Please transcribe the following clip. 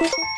you